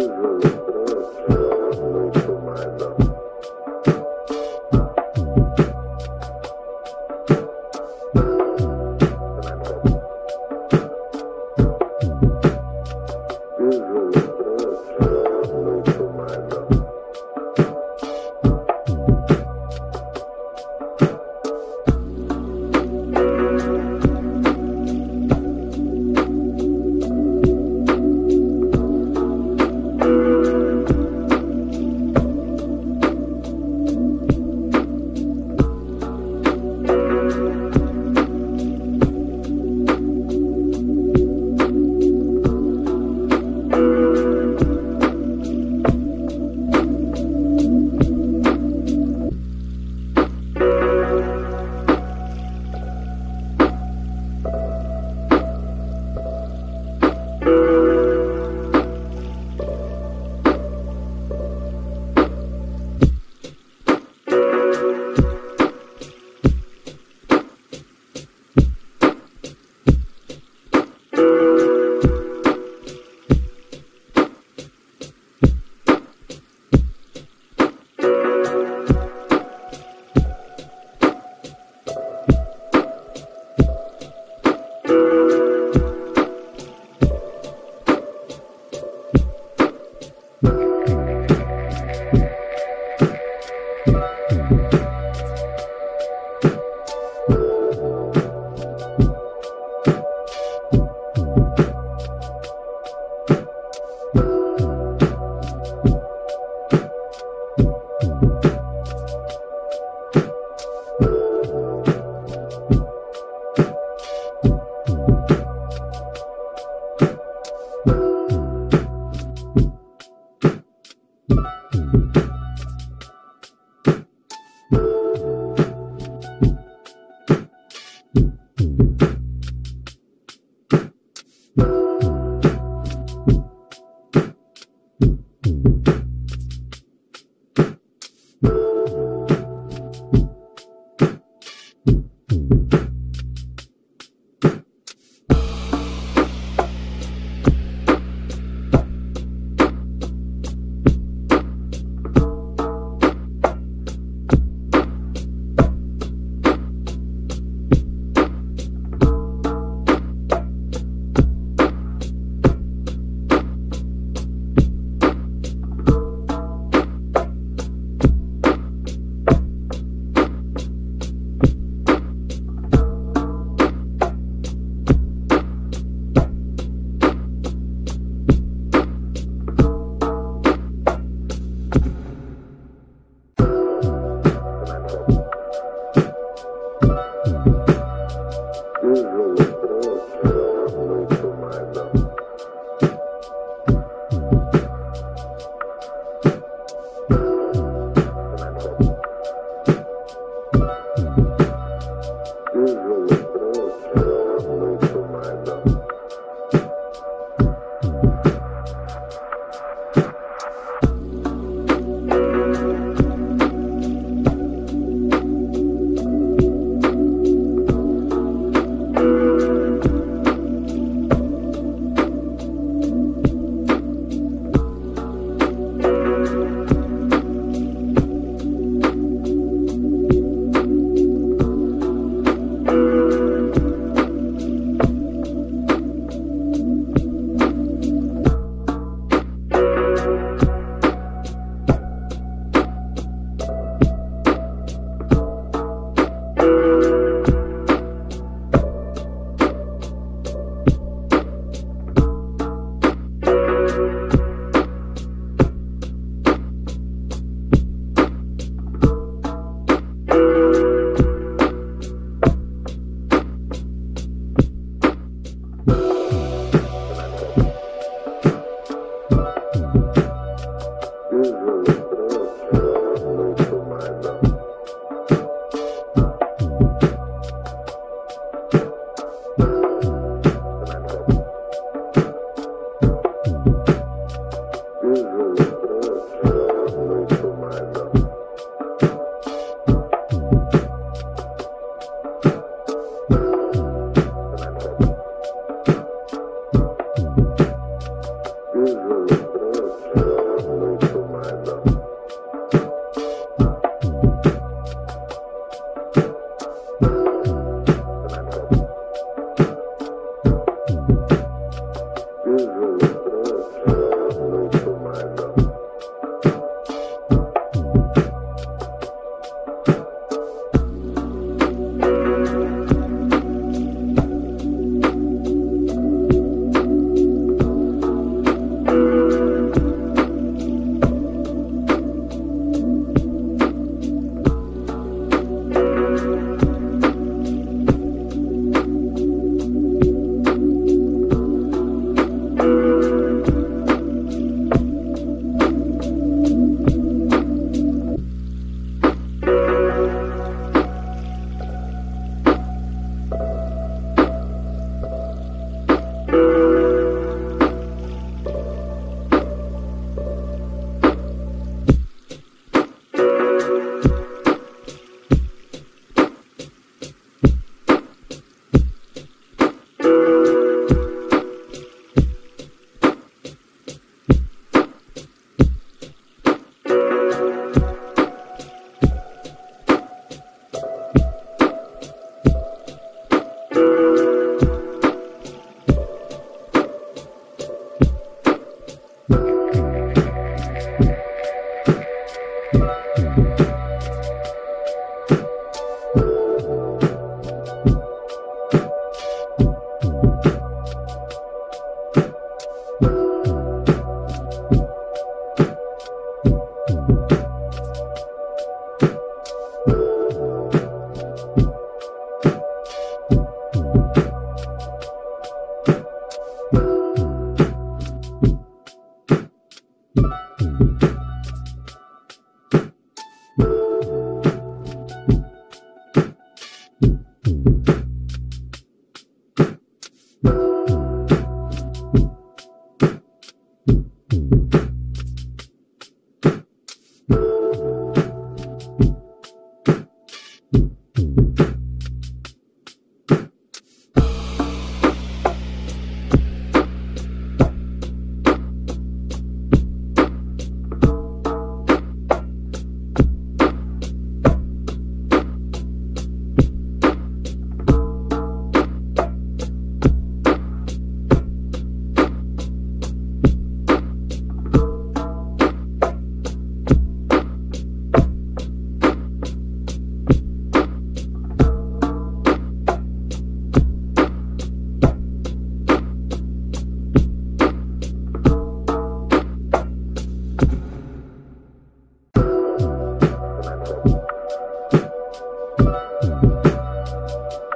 usually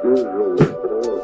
тяжелый страх.